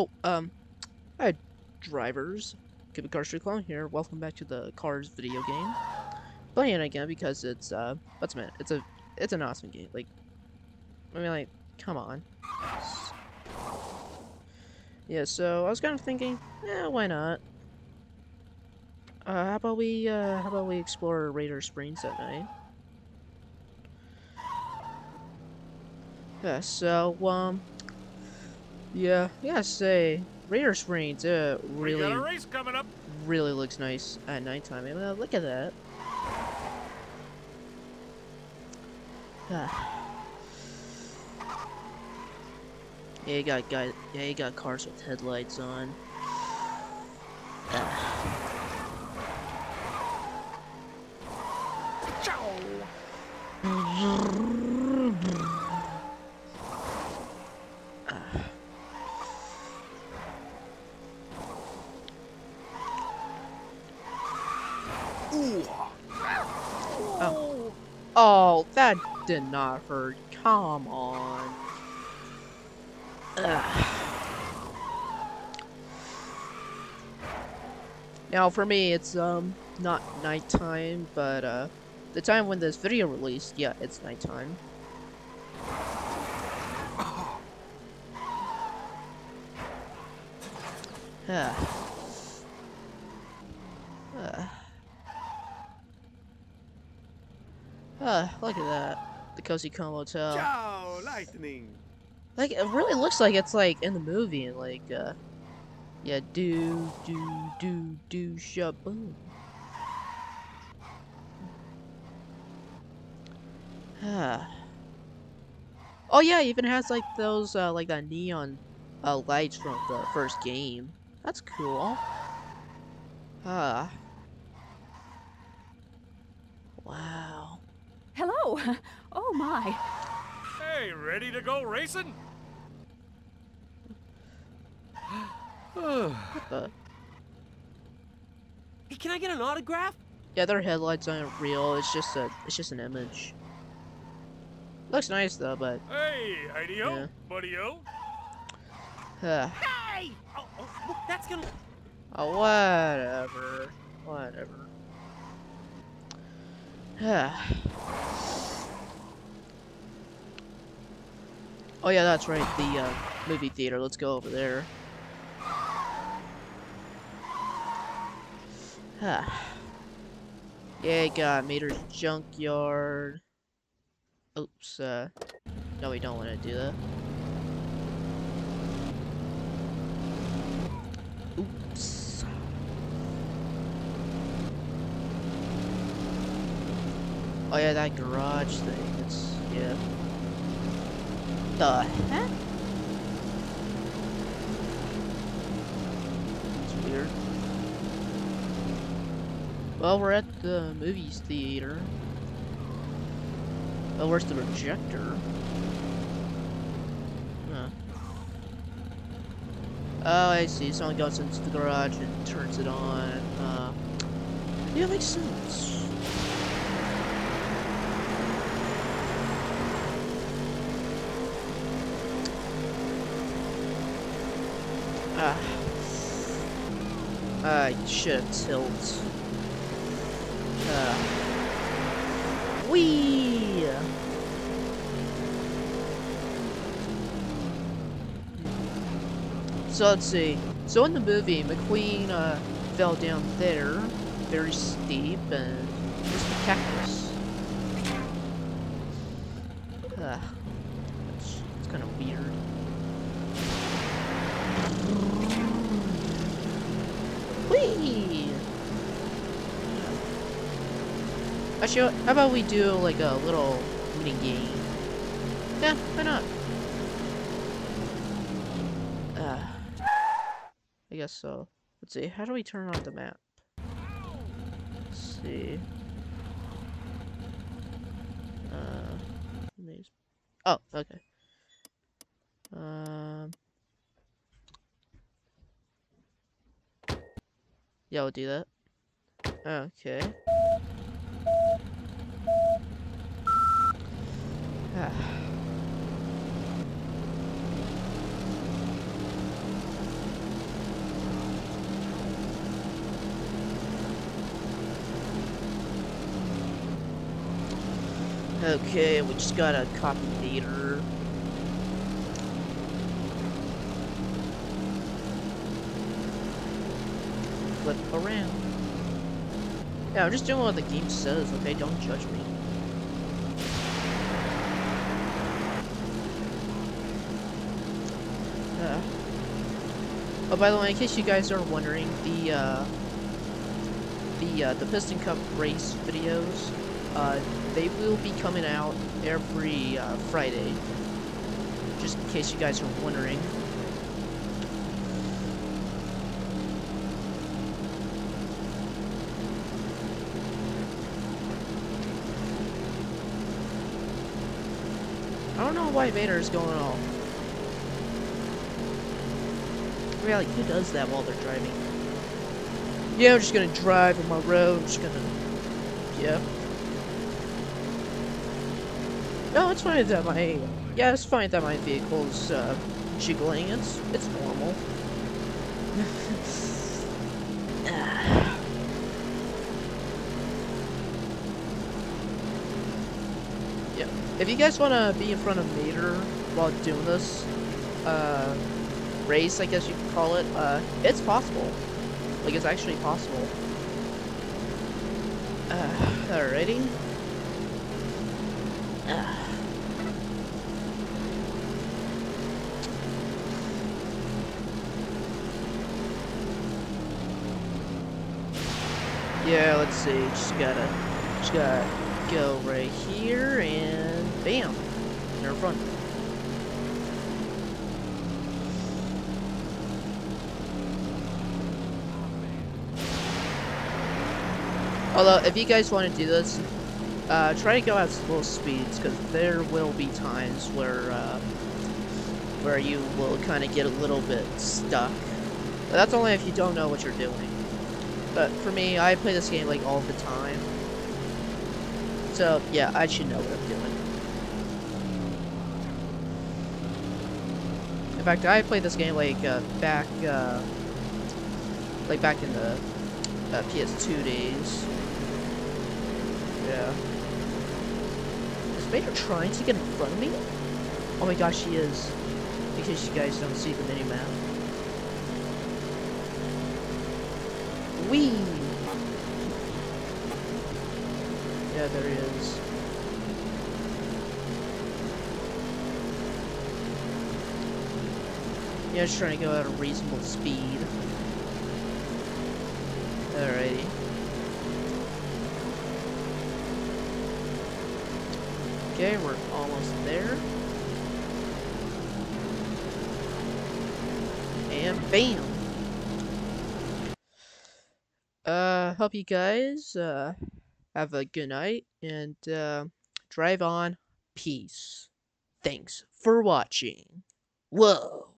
Oh, um, hi, drivers. Koopa Cars 3 Clone here. Welcome back to the Cars video game. Playing it again because it's, uh, what's it? It's a, it's an awesome game. Like, I mean, like, come on. Yeah, so I was kind of thinking, yeah, why not? Uh, how about we, uh, how about we explore Radiator Springs at night? Yeah, so, um, yeah, yeah, say, Radiator Springs, uh, really, a race coming up. really looks nice at nighttime. I mean, uh, look at that. Ah. Yeah, you got guys. Yeah, you got cars with headlights on. Ah. Oh. That did not hurt. Come on. Ugh. Now, for me, it's um not nighttime, but uh, the time when this video released, yeah, it's nighttime. Ah. Ah. Ah, look at that. The Cozy Cone Hotel. Ciao, lightning. Like, it really looks like it's like in the movie, and like, uh, yeah, do, do, do, do, shaboom. Ah. Oh yeah, it even has like those, uh, like that neon, uh, lights from the first game. That's cool. Ah. Wow. Hello. Oh my. Hey, ready to go racing? Hey, can I get an autograph? Yeah, their headlights aren't real. It's just a, it's just an image. Looks nice though, but Hey, ideo, Yeah. buddy-o. uh, Hey! Oh, oh, look, that's gonna. oh, whatever, whatever. Ah. Oh yeah, that's right. The uh, movie theater. Let's go over there. Ah. Yeah, got Mater's junkyard. Oops. Uh, no, we don't want to do that. Oops. Oh yeah, that garage thing. It's yeah. The heck? It's weird. Well, we're at the movies theater. Oh, where's the projector? Huh. Oh, I see. Someone goes into the garage and turns it on. Uh, yeah, makes sense. Ah. I should have tilt. Uh. Wee. So let's see. So in the movie, McQueen uh, fell down there, very steep, and there's the cactus. Ah, it's, it's kind of weird. Actually, how about we do like a little mini game? Yeah, why not? Uh, I guess so. Let's see, how do we turn on the map? Let's see. Uh, oh, okay. Um. Yeah, I'll do that. Okay. okay, we just got a copy theater. Flip around. Yeah, I'm just doing what the game says, okay? Don't judge me. Uh. Oh, by the way, in case you guys are wondering, the, uh, the, uh, the Piston Cup race videos, uh, they will be coming out every, uh, Friday. Just in case you guys are wondering. Don't know why Vader is going off. Like, who does that while they're driving? Yeah, I'm just gonna drive on my road, I'm just gonna... Yeah. No, it's fine that my... Yeah, it's fine that my vehicle's, uh, jiggling. It's, it's normal. If you guys want to be in front of Vader while doing this, uh, race, I guess you could call it, uh, it's possible. Like, it's actually possible. Uh, alrighty. Uh. Yeah, let's see. Just gotta, just gotta go right here and bam, they're in front. Although, if you guys want to do this, uh, try to go at slow speeds, because there will be times where, uh, where you will kind of get a little bit stuck. But that's only if you don't know what you're doing. But for me, I play this game, like, all the time. So, yeah, I should know what I'm doing. In fact, I played this game, like, uh, back, uh, like, back in the uh, PS2 days. Yeah. Is Vader trying to get in front of me? Oh my gosh, he is. In case you guys don't see the mini-map. Whee! Yeah, there he is. Yeah, just trying to go at a reasonable speed. Alrighty. Okay, we're almost there. And bam! Uh, hope you guys, uh, have a good night, and, uh, drive on. Peace. Thanks for watching. Whoa!